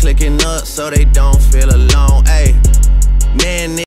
clicking up so they don't feel alone.